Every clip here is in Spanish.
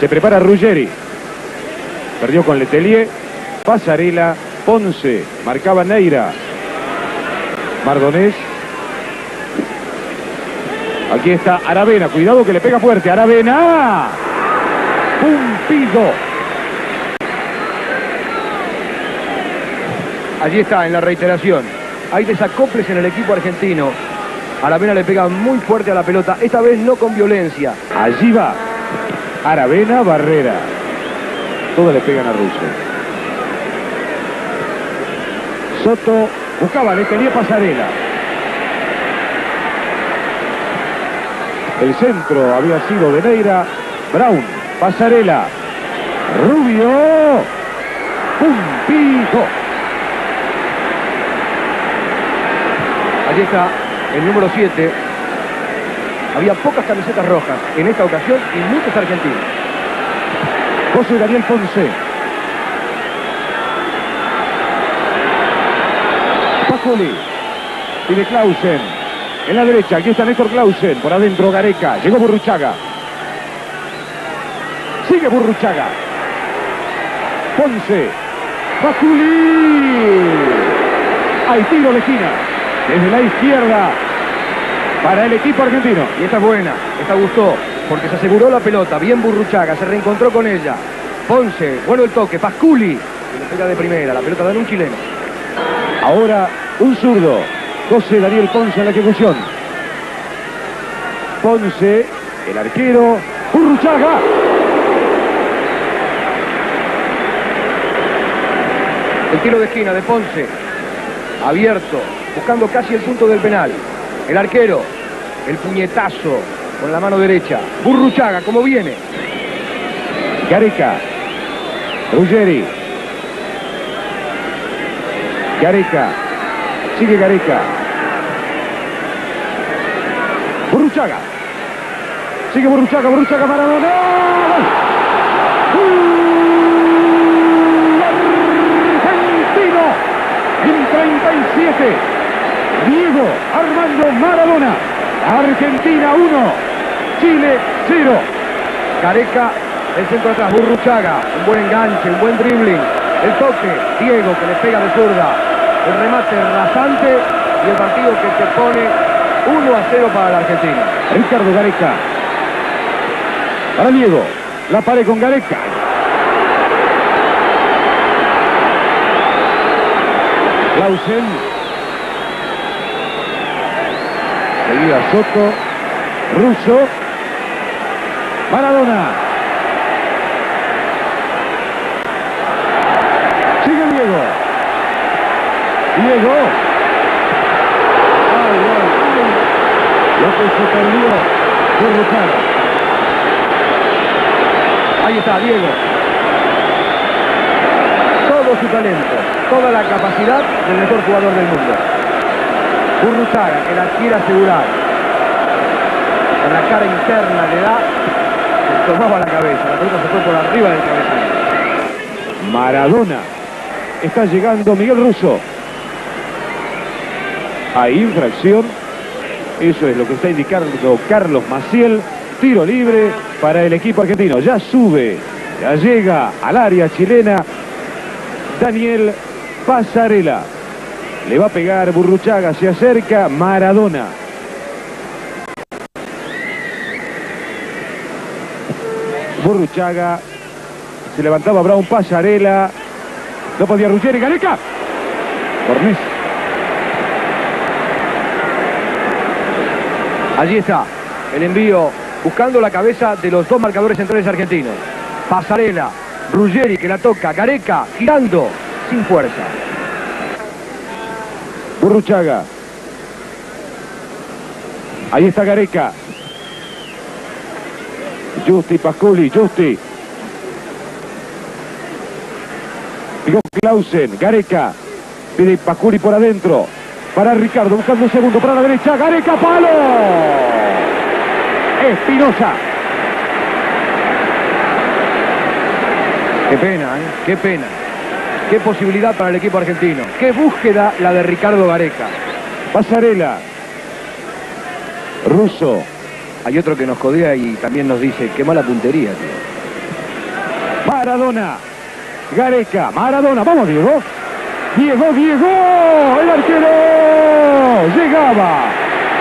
Se prepara Ruggeri. Perdió con Letelier. Pasarela. Ponce. Marcaba Neira. Mardonés. Aquí está Aravena. Cuidado que le pega fuerte. Aravena. Pumpido. Allí está en la reiteración. Hay desacoples en el equipo argentino. Aravena le pega muy fuerte a la pelota. Esta vez no con violencia. Allí va. Aravena, Barrera. Todos le pegan a Russo. Soto buscaba, le tenía pasarela. El centro había sido de Neira. Brown, pasarela. Rubio. Puntito. Allí está el número 7. Había pocas camisetas rojas en esta ocasión y muchos argentinos. José Daniel Ponce. Pacoli. Y de Clausen. En la derecha, aquí está Néstor Clausen. Por adentro Gareca. Llegó Burruchaga. Sigue Burruchaga. Ponce. Paculi. Hay tiro de esquina. Desde la izquierda. Para el equipo argentino. Y esta es buena, esta gustó, porque se aseguró la pelota, bien Burruchaga, se reencontró con ella. Ponce, bueno el toque, Pasculi, le pega de primera, la pelota de un chileno. Ahora un zurdo. José Daniel Ponce en la ejecución. Ponce, el arquero, Burruchaga. El tiro de esquina de Ponce, abierto, buscando casi el punto del penal. El arquero, el puñetazo con la mano derecha. Burruchaga, como viene. Gareca. Ruggeri. Gareca. Sigue Gareca. Burruchaga. Sigue Burruchaga, Burruchaga Maradona. ¡Gol! Argentino en 37. Diego Armando Maradona. Argentina 1, Chile 0. Gareca, el centro atrás, Burruchaga, un buen enganche, un buen dribbling. El toque, Diego que le pega de zurda. El remate rasante y el partido que se pone 1 a 0 para la Argentina. Ricardo Gareca. Para Diego. La pared con Gareca. Clausen. Seguida Soto. Russo. Maradona. Sigue Diego. Diego. Ay, ay. Lo que se perdió fue Rucada. Ahí está Diego. Todo su talento, toda la capacidad del mejor jugador del mundo. Burruchaga, que la quiere asegurar. Con la cara interna le da, tomaba la cabeza. La pelota se fue por arriba del cabezal. Maradona. Está llegando Miguel Russo. Hay infracción. Eso es lo que está indicando Carlos Maciel. Tiro libre para el equipo argentino. Ya sube, ya llega al área chilena Daniel Pasarela. Le va a pegar Burruchaga, se acerca Maradona. Burruchaga, se levantaba Brown Pasarela. No podía Ruggeri, Gareca. Cornés. Allí está el envío buscando la cabeza de los dos marcadores centrales argentinos. Pasarela, Ruggeri que la toca, Gareca girando sin fuerza. Burruchaga. Ahí está Gareca. Justi, Pasculi, Justi. Digo Clausen, Gareca. Pide Pasculi por adentro. Para Ricardo, buscando un segundo para la derecha. Gareca, palo. Espinosa. Qué pena, ¿eh? Qué pena. Qué posibilidad para el equipo argentino. Qué búsqueda la de Ricardo Gareca. Pasarela. Russo. Hay otro que nos codea y también nos dice, qué mala puntería, tío. Maradona. Gareca, Maradona, vamos Diego. Diego, Diego, el arquero. Llegaba.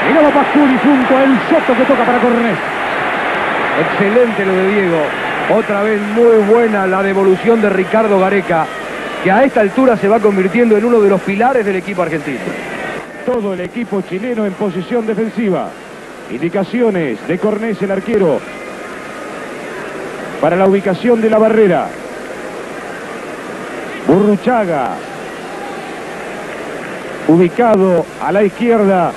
Llegaba Pascuri junto al Soto que toca para Cornés. Excelente lo de Diego. Otra vez muy buena la devolución de Ricardo Gareca, que a esta altura se va convirtiendo en uno de los pilares del equipo argentino. Todo el equipo chileno en posición defensiva. Indicaciones de Cornés, el arquero, para la ubicación de la barrera. Burruchaga, ubicado a la izquierda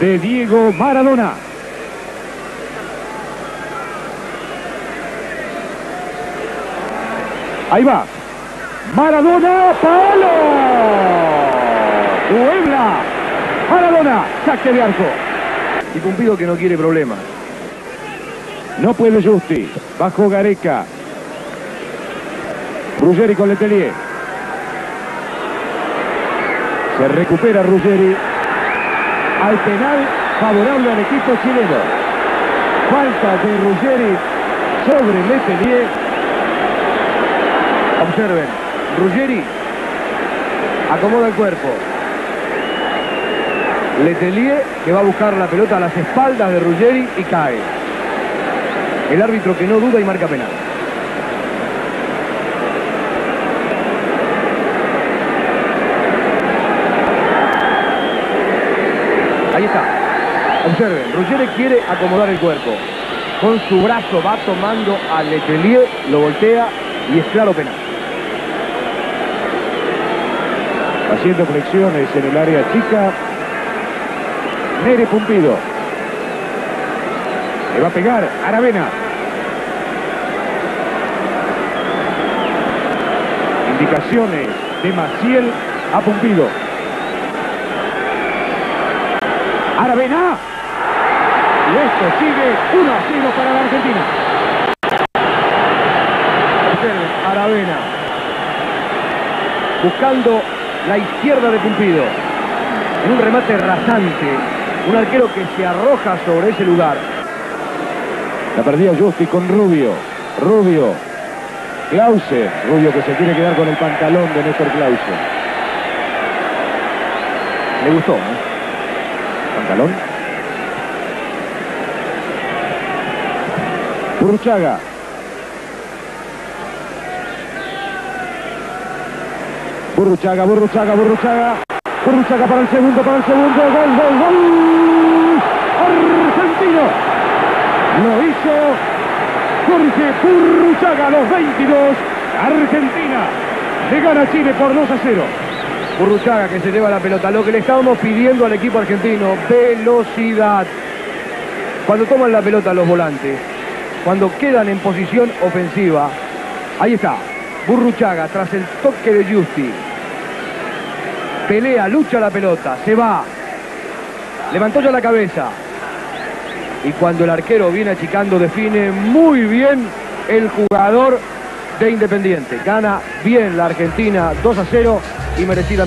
de Diego Maradona. Ahí va. Maradona, palo. Puebla. Maradona, saque de arco. Y Pumpido que no quiere problemas. No puede Justi. Bajo Gareca. Ruggeri con Letelier. Se recupera Ruggeri. Al penal favorable al equipo chileno. Falta de Ruggeri sobre Letelier. Observen, Ruggeri acomoda el cuerpo. Letelier que va a buscar la pelota a las espaldas de Ruggeri y cae. El árbitro que no duda y marca penal. Ahí está. Observen, Ruggeri quiere acomodar el cuerpo. Con su brazo va tomando a Letelier, lo voltea y es claro penal. Haciendo flexiones en el área chica. Nere Pumpido. Le va a pegar Aravena. Indicaciones de Maciel a Pumpido. Aravena. Y esto sigue 1 a 0 para la Argentina. Aravena. Buscando la izquierda de Pumpido. En un remate rasante. Un arquero que se arroja sobre ese lugar. La perdía Justi con Rubio. Rubio. Clause. Rubio que se quiere quedar con el pantalón de Néstor Clause. Le gustó, ¿eh? Pantalón. Burruchaga. Burruchaga, Burruchaga, Burruchaga. Burruchaga para el segundo, para el segundo. Gol, gol, gol. Argentino. Lo hizo Jorge Burruchaga los 22. Argentina le gana Chile por 2 a 0. Burruchaga que se lleva la pelota. Lo que le estábamos pidiendo al equipo argentino, velocidad. Cuando toman la pelota los volantes, cuando quedan en posición ofensiva, ahí está, Burruchaga tras el toque de Justi. Pelea, lucha la pelota, se va. Levantó ya la cabeza. Y cuando el arquero viene achicando, define muy bien el jugador de Independiente. Gana bien la Argentina 2 a 0 y merecida.